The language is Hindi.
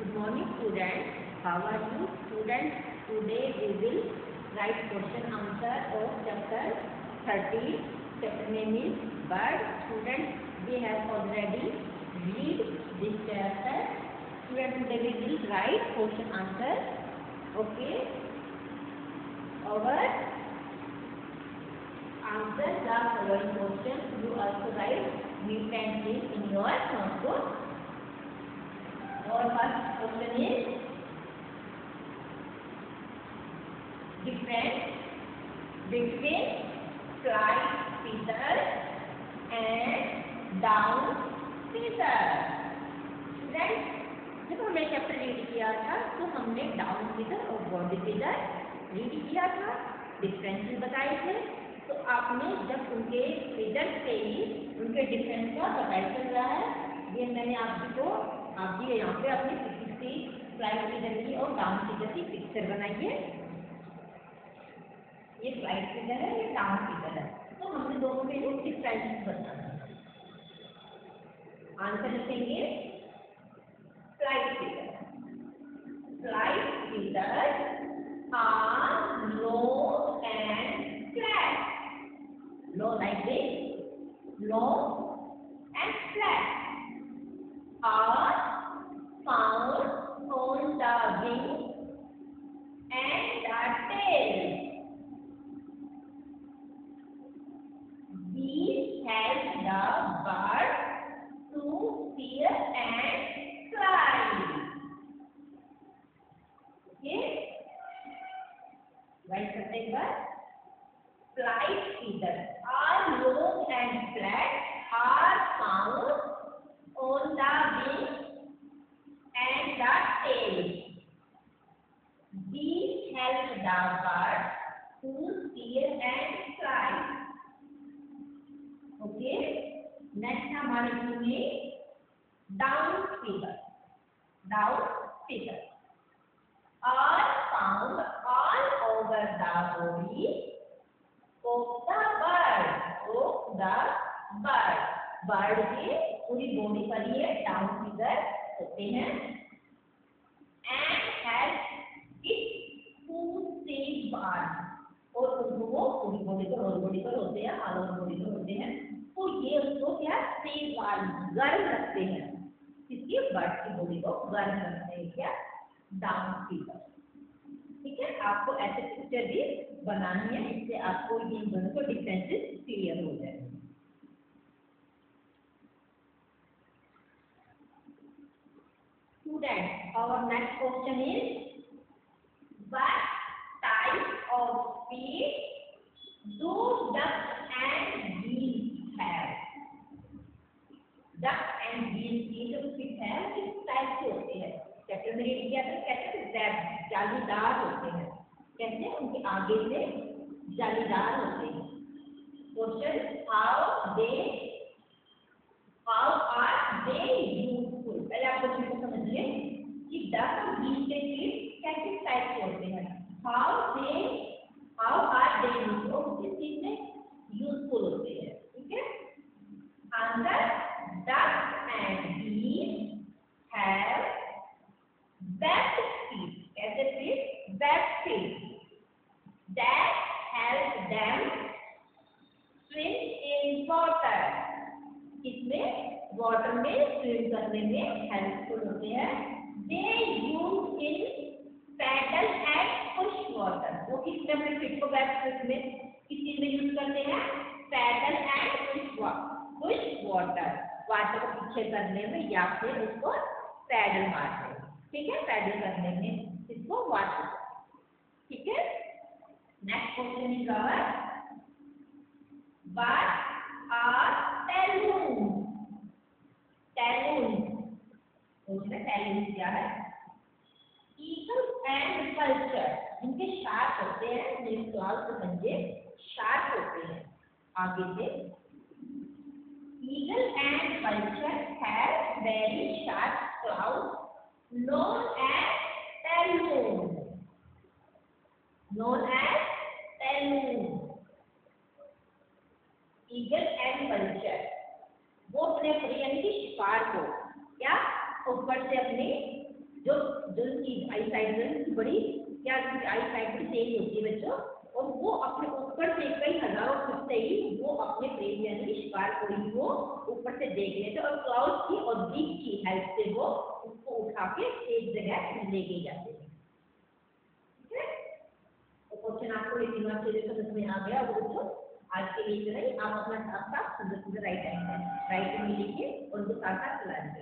Good morning students. How are you students? Today we will write question answer of chapter 13. Chapter name is bird. Students, we have already read this chapter. Students, today we will write question answer. Okay. Our answer the following question. You also write neatly in your notebook. Our first question is difference between flight feathers and down feathers. Students, जब हमने चैप्टर रीड किया था तो हमने डाउन फीदर और बॉडी फीदर रीड किया था। डिफरेंसेस बताए थे। तो आपने जब उनके फीदर से ही उनके डिफरेंस का पता चल रहा है ये मैंने आपकी को आप भी यहाँ पे अपनी किसी फ़्लाइट की और डाउन की पिक्चर बनाइए। ये फ़्लाइट फीदर है ये डाउन फीदर है। तो हमने दोनों में ही डिफरेंस बताना आंसर लिखेंगे। Flight feather flight feather are long and flat. Low like this, long and flat. Are found on the wing and the tail. These help the bird to steer and fly. Okay? Write करते एक बार flight feathers are long and flat are found on the wing and the tail. Bird to steer and fly. Okay. Next हमारे में down feather. Down feather are found all over the body of the bird. Of the bird. Bird के पूरी बॉडी पर ये डाउन फिगर होते हैं एंड बार और उनको वो पूरी बॉडी पर होते हैं ऑल होते हैं। तो ये उसको क्या स्टे बार गर्म रखते हैं। इसकी बर्ड की बॉडी को गर्म रखते हैं क्या? डाउन फिगर ठीक है? आपको ऐसे पिक्चर भी बनानी है इससे आपको ये दोनों को डिफरेंसेस क्लियर हो जाए Students, our next question is what type of feet do ducks and geese have? Duck and geese की जो feet है किस टाइप के होते हैं? चैप्टर में रीड किया था कहते हैं जैब जालीदार होते हैं। कहते हैं उनके आगे से जालीदार होते हैं। Question how they how are they useful पहले आप क्वेश्चन को समझिए कि डक और बीज के कीट कैसे टाइप के होते हैं how they how are they useful किस चीज़ में यूजफुल होते हैं ठीक है answer duck and geese have webbed feet. कैसे feet? Webbed feet. That help them swim in water. इसमें वाटर में स्विम करने में हेल्पफुल होते हैं। They use in paddle and push water वो किसमें अपने फीट को वेब में किस चीज़ में यूज़ करते हैं? Paddle and push push water water को पीछे करने में या फिर उसको पैडल मारते हैं। ठीक है? पैडल करने में इसको वाटर ठीक है? Next question is our what are talon. Question है टैलून क्या ईगल एंड कल्चर इनके शार्प होते हैं मेरे सवाल को शार्प होते हैं आगे से eagle and vulture have very sharp claws known as talon. Known as talon. Eagle and vulture. वो अपने कि शिकार को क्या? ऊपर से अपनी जो आई साइड की बड़ी, क्या आई साइड बड़ी तेज होती है बच्चों? और वो अपने ऊपर से कई हज़ारों फुट से ही वो अपने प्रेम यानी शिकार को ऊपर से देख लेते और क्लाउड की और दीप की हेल्प से वो उसको उठा के एक जगह ले गए जाते हैं। है? तो क्वेश्चन आपको ये अच्छे से समझ में आ गया और बच्चों। आज के लिए इतना ही। आप अपना साथ सुंदर सुंदर राइट राइट में लिखिए। untuk tata belanja.